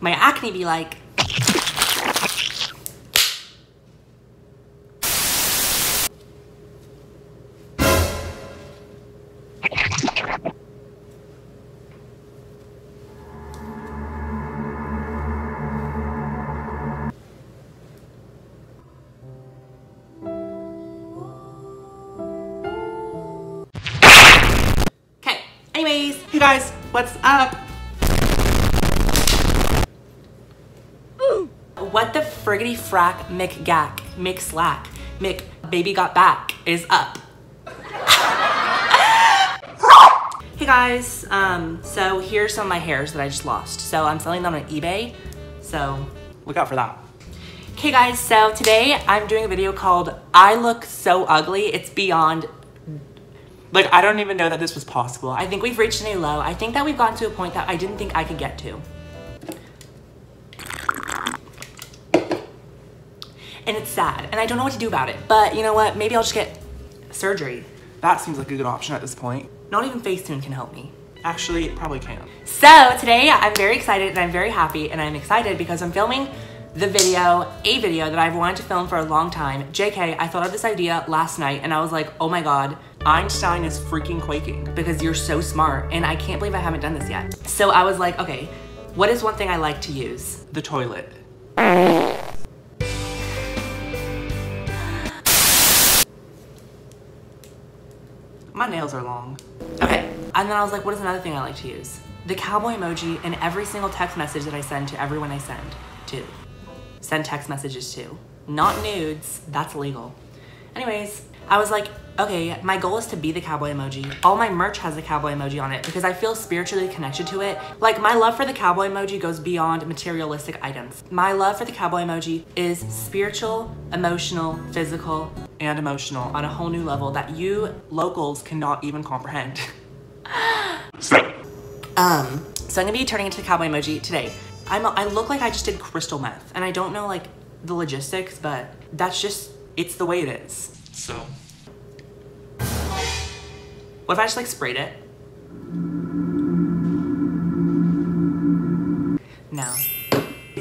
my acne be like. Okay, anyways, Hey guys, what's up? What the friggity frack McGack, McSlack, Mick Baby Got Back is up? hey guys, um, so here's some of my hairs that I just lost. So I'm selling them on eBay. So Look out for that. Okay guys, so today I'm doing a video called I Look So Ugly, It's Beyond. Like, I don't even know that this was possible. I think we've reached a new low. I think that we've gotten to a point that I didn't think I could get to. And it's sad, and I don't know what to do about it. But you know what? Maybe I'll just get surgery. That seems like a good option at this point. Not even Facetune can help me. Actually, it probably can. So today I'm very excited and I'm very happy and I'm excited because I'm filming the video, a video that I've wanted to film for a long time. JK, I thought of this idea last night and I was like, oh my God, Einstein is freaking quaking. because you're so smart and I can't believe I haven't done this yet. So I was like, okay, what is one thing I like to use? The toilet. My nails are long. Okay. And then I was like, what is another thing I like to use? The cowboy emoji in every single text message that I send to everyone I send to. Send text messages to. Not nudes, that's illegal. Anyways, I was like, okay, my goal is to be the cowboy emoji. All my merch has the cowboy emoji on it because I feel spiritually connected to it. Like, my love for the cowboy emoji goes beyond materialistic items. My love for the cowboy emoji is spiritual, emotional, physical, And emotional on a whole new level that you locals cannot even comprehend. Um, so I'm gonna be turning into the cowboy emoji today. I'm, I look like I just did crystal meth, and I don't know like the logistics, but that's just it's the way it is. So, What if I just like sprayed it?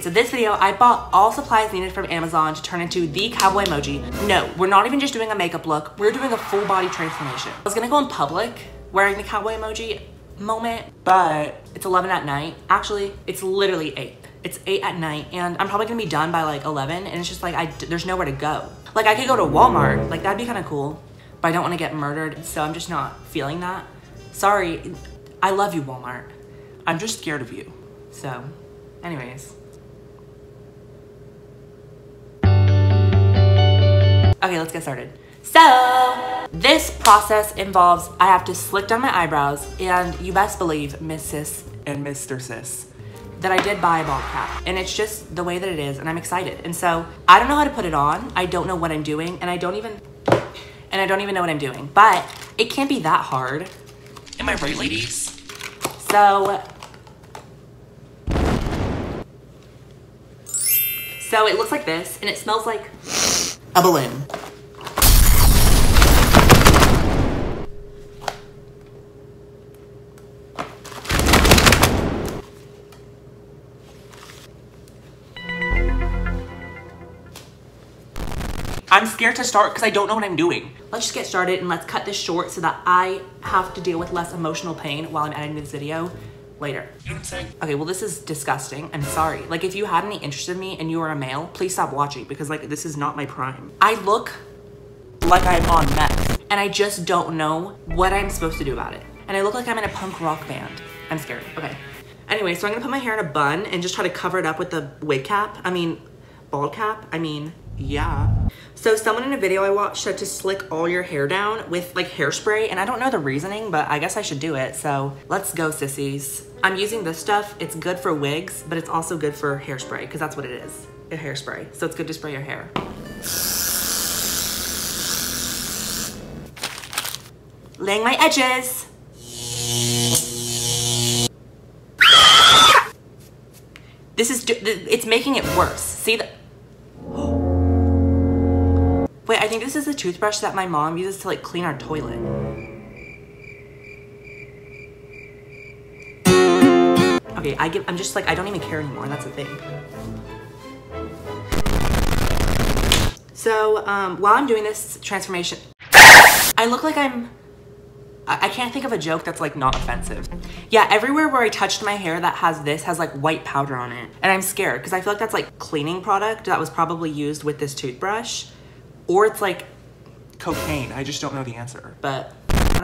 So this video, I bought all supplies needed from Amazon to turn into the cowboy emoji. No, we're not even just doing a makeup look. We're doing a full body transformation. I was gonna go in public wearing the cowboy emoji moment, but It's 11 at night. Actually, it's literally 8. It's 8 at night, and I'm probably gonna be done by like 11, and it's just like, I, there's nowhere to go. Like, I could go to Walmart, like, that'd be kind of cool, but I don't wanna get murdered, so I'm just not feeling that. Sorry, I love you, Walmart. I'm just scared of you. So, anyways. Okay, let's get started. So, this process involves I have to slick down my eyebrows, and you best believe, Mrs. And Mr. Sis. that I did buy a bald cap. And it's just the way that it is, and I'm excited. And so, I don't know how to put it on. I don't know what I'm doing, and I don't even, and I don't even know what I'm doing. But it can't be that hard. Am I right, ladies? So, so it looks like this, and it smells like a balloon. I'm scared to start because I don't know what I'm doing. Let's just get started and let's cut this short so that I have to deal with less emotional pain while I'm editing this video later. You know what I'm saying? Okay, well this is disgusting. I'm sorry. Like if you had any interest in me and you are a male, please stop watching because like this is not my prime. I look like I'm on meth and I just don't know what I'm supposed to do about it. And I look like I'm in a punk rock band. I'm scared. Okay. Anyway, so I'm gonna put my hair in a bun and just try to cover it up with the wig cap. I mean, bald cap. I mean, Yeah. so someone in a video I watched said to slick all your hair down with like hairspray and I don't know the reasoning, but I guess I should do it. So let's go sissies. I'm using this stuff. It's good for wigs, but it's also good for hairspray because that's what it is, a hairspray. So it's good to spray your hair. Laying my edges. This is, it's making it worse. See the, Wait, I think this is the toothbrush that my mom uses to like clean our toilet. Okay, I give, I'm just like, I don't even care anymore, that's the thing. So, um, while I'm doing this transformation, I look like I'm, I, can't think of a joke that's like not offensive. Yeah, everywhere where I touched my hair that has this has like white powder on it. And I'm scared because I feel like that's like cleaning product that was probably used with this toothbrush. Or it's like Cocaine. I just don't know the answer. but not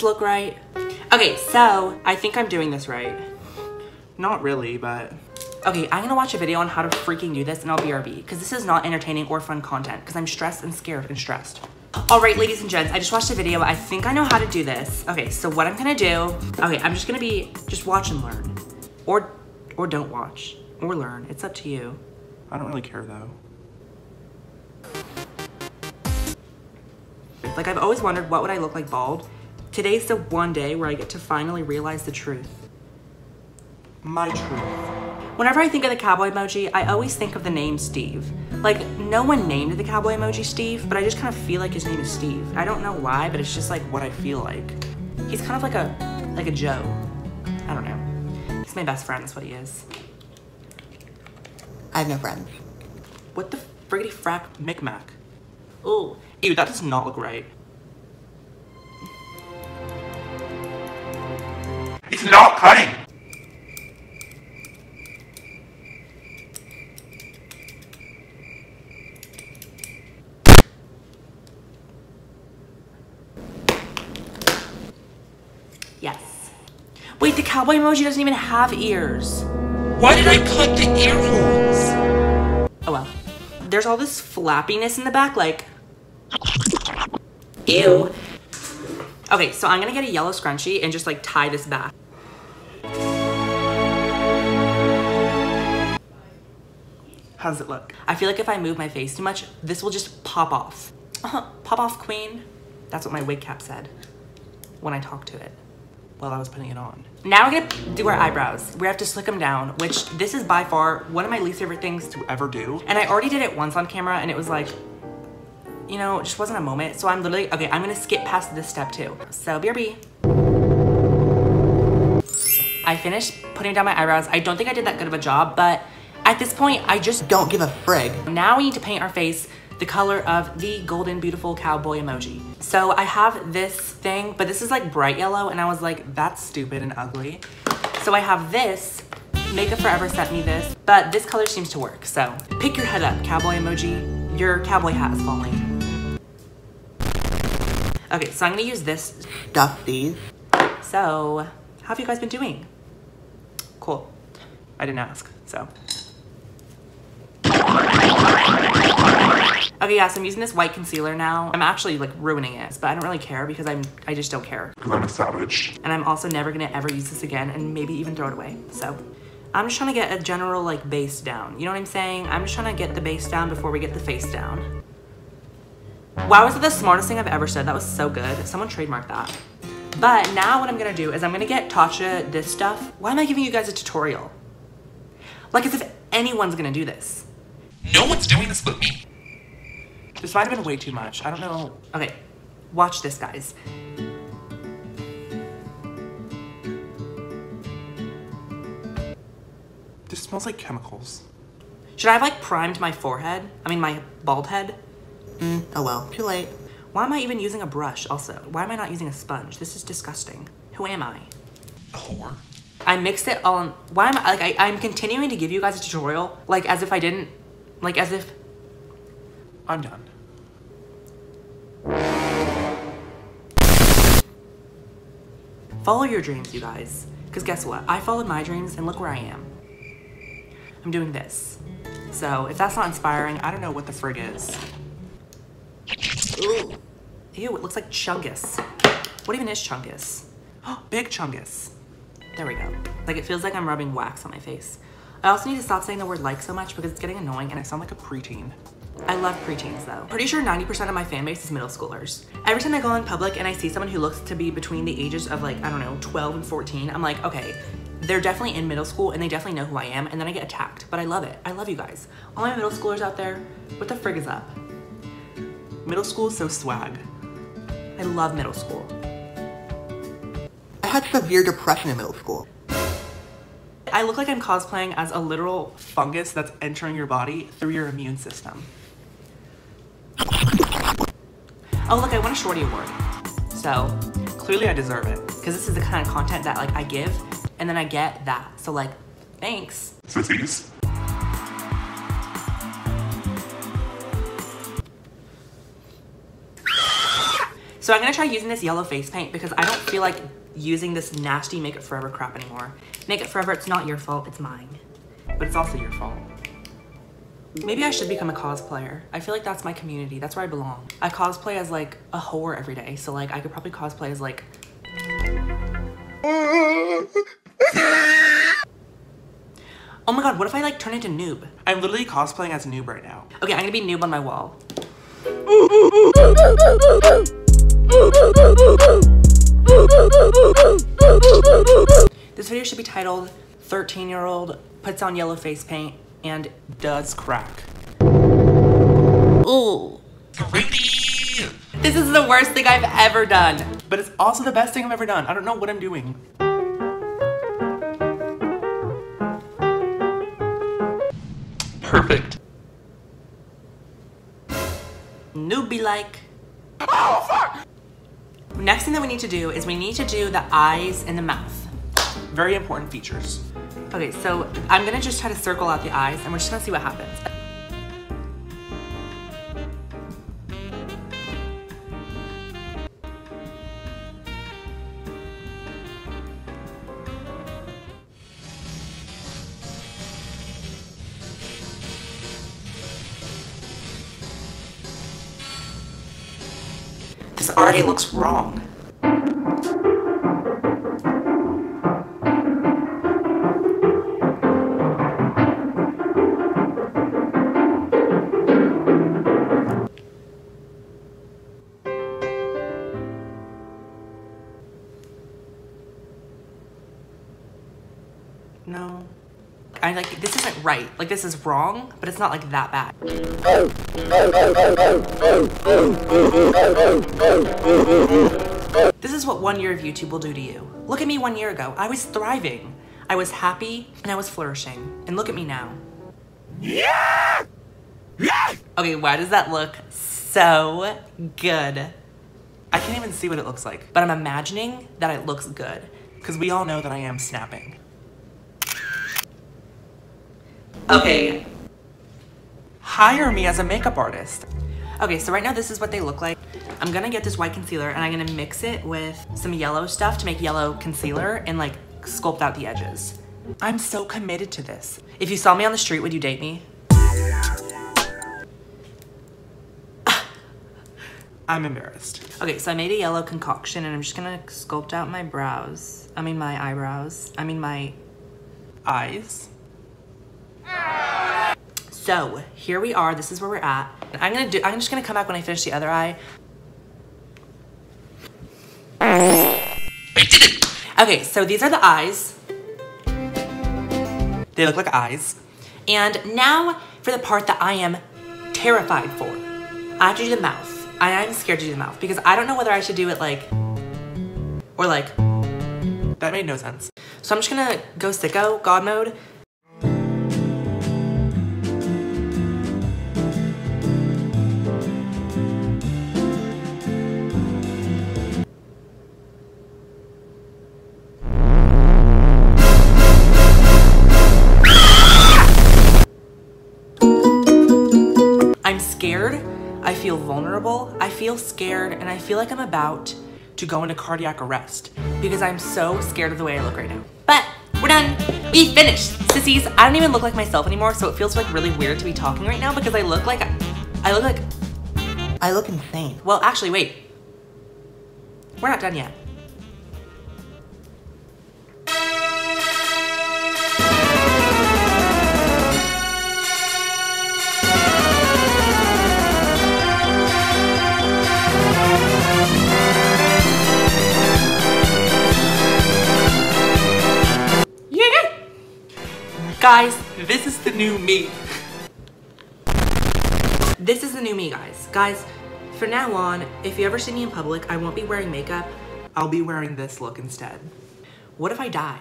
this look right? Okay, so I think I'm doing this right. Not really, but Okay, I'm gonna watch a video on how to freaking do this and I'll BRB because this is not entertaining or fun content because I'm stressed and scared and stressed. All right, ladies and gents, I just watched a video. I think I know how to do this. Okay, so what I'm gonna do, okay, I'm just gonna be, just watch and learn. Or, or don't watch, or learn. It's up to you. I don't really care though. Like I've always wondered what would I look like bald. Today's the one day where I get to finally realize the truth. My truth. Whenever I think of the cowboy emoji, I always think of the name Steve. Like, no one named the cowboy emoji Steve, but I just kind of feel like his name is Steve. I don't know why, but it's just like what I feel like. He's kind of like a, like a Joe. I don't know. He's my best friend, that's what he is. I have no friends. What the friggity frack? Micmac. Ooh, Ew, that does not look right. It's not cutting! yes. Wait, the cowboy emoji doesn't even have ears. Why did I cut the ear holes? Oh well. There's all this flappiness in the back, like. Ew. Okay, so I'm gonna get a yellow scrunchie and just like tie this back. How does it look? I feel like if I move my face too much, this will just pop off. Uh-huh, pop off, queen. That's what my wig cap said when I talked to it. while I was putting it on. Now we're gonna do our eyebrows. We have to slick them down, which this is by far one of my least favorite things to ever do? And I already did it once on camera and it was like, you know, it just wasn't a moment. So I'm literally, okay, I'm gonna skip past this step too. So BRB. I finished putting down my eyebrows. I don't think I did that good of a job, but at this point, I just Don't give a frig. now we need to paint our face the color of the golden beautiful cowboy emoji. So I have this thing, but this is like bright yellow and I was like, that's stupid and ugly. So I have this, Makeup Forever sent me this, but this color seems to work. So pick your head up, cowboy emoji. Your cowboy hat is falling. Okay, so I'm gonna use this. Stuff these. So, how have you guys been doing? Cool. I didn't ask, so. Okay, yeah, so I'm using this white concealer now. I'm actually like ruining it, but I don't really care because I'm I just don't care. Because I'm a savage. And I'm also never gonna ever use this again and maybe even throw it away. So I'm just trying to get a general like base down. You know what I'm saying? I'm just trying to get the base down before we get the face down. Wow, was that the smartest thing I've ever said? That was so good. Someone trademarked that. But now what I'm gonna do is I'm gonna get Tasha this stuff. Why am I giving you guys a tutorial? Like as if anyone's gonna do this. No one's doing this but me. This might have been way too much. I don't know. Okay, watch this, guys. This smells like chemicals. Should I have like primed my forehead? I mean my bald head? Mm, oh well, too late. Why am I even using a brush also? Why am I not using a sponge? This is disgusting. Who am I? A whore. I mixed it all in, why am I, like, I, I'm continuing to give you guys a tutorial, like as if I didn't, like as if, I'm done. Follow your dreams, you guys. Because guess what? I followed my dreams and look where I am. I'm doing this. So if that's not inspiring, I don't know what the frig is. Ooh. Ew, it looks like Chungus. What even is Chungus? Oh, big Chungus. There we go. Like it feels like I'm rubbing wax on my face. I also need to stop saying the word like so much because it's getting annoying and I sound like a preteen. I love preteens though. Pretty sure 90% of my fan base is middle schoolers. Every time I go in public and I see someone who looks to be between the ages of like, I don't know, 12 and 14, I'm like, okay, they're definitely in middle school and they definitely know who I am, and then I get attacked. But I love it. I love you guys. All my middle schoolers out there, what the frig is up? Middle school is so swag. I love middle school. I had severe depression in middle school. I look like I'm cosplaying as a literal fungus that's entering your body through your immune system. Oh, look, I won a Shorty Award. So, Clearly, I deserve it. because this is the kind of content that like I give, and then I get that. So like, thanks. Sissies. So I'm gonna try using this yellow face paint because I don't feel like using this nasty Make It Forever crap anymore. Make It Forever, it's not your fault, it's mine. But it's also your fault. Maybe I should become a cosplayer. I feel like that's my community. That's where I belong. I cosplay as like a whore every day. So like I could probably cosplay as like Oh my god, what if I like turn into noob? I'm literally cosplaying as Noob right now. Okay, I'm gonna be noob on my wall. This video should be titled 13 year old puts on yellow face paint and Does crack. ooh. Rudy! This is the worst thing I've ever done. But it's also the best thing I've ever done. I don't know what I'm doing. Perfect. Newbie like. Oh, fuck! Next thing that we need to do is we need to do the eyes and the mouth. Very important features. Okay, so I'm gonna just try to circle out the eyes and we're just gonna see what happens. This already looks wrong. This is wrong, but it's not like that bad. This is what one year of YouTube will do to you. Look at me one year ago. I was thriving. I was happy and I was flourishing. And look at me now. Yeah! Okay, why does that look so good? I can't even see what it looks like. But I'm imagining that it looks good. Because we all know that I am snapping. Okay. Hire me as a makeup artist. Okay, so right now this is what they look like. I'm gonna get this white concealer and I'm gonna mix it with some yellow stuff to make yellow concealer and like sculpt out the edges. I'm so committed to this. If you saw me on the street, would you date me? I'm embarrassed. Okay, so I made a yellow concoction and I'm just gonna sculpt out my brows. I mean my eyebrows. I mean my... Eyes. So, here we are. This is where we're at. I'm gonna do- I'm just gonna come back when I finish the other eye. Okay, so these are the eyes. They look like eyes. And now for the part that I am terrified for. I have to do the mouth. I am scared to do the mouth because I don't know whether I should do it like, or like. That made no sense. So I'm just gonna go sicko, God mode. Vulnerable. I feel scared and I feel like I'm about To go into cardiac arrest. because I'm so scared of the way I look right now. But we're done. We finished. Sissies, I don't even look like myself anymore, so it feels like really weird to be talking right now because I look like I look like I look insane. well, actually, wait. We're not done yet. Guys, this is the new me. This is the new me, guys. Guys, from now on, if you ever see me in public, I won't be wearing makeup. I'll be wearing this look instead. What if I die?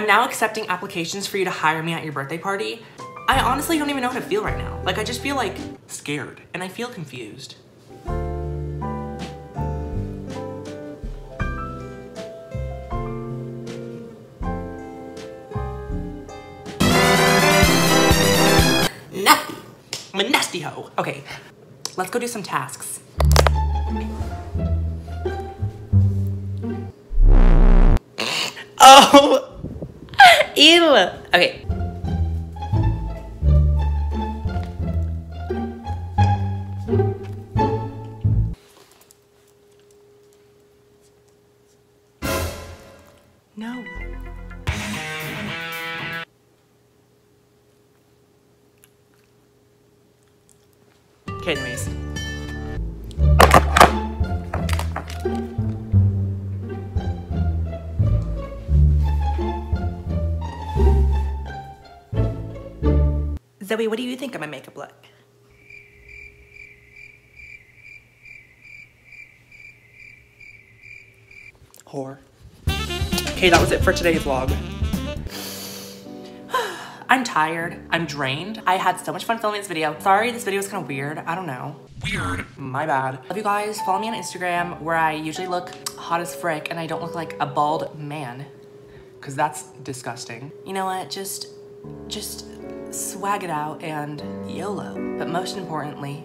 I'm now accepting applications for you to hire me at your birthday party. I honestly don't even know how to feel right now. Like, I just feel like Scared, and I feel confused. Nasty. I'm a nasty hoe. Okay, let's go do some tasks. Oh, ew. Okay. Zoe, what do you think of my makeup look? Whore. Okay, that was it for today's vlog. I'm tired. I'm drained. I had so much fun filming this video. Sorry, this video was kind of weird. I don't know. Weird. My bad. Love you guys. Follow me on Instagram where I usually look hot as frick and I don't look like a bald man. Cause that's disgusting. You know what? Just, just swag it out and YOLO. But most importantly,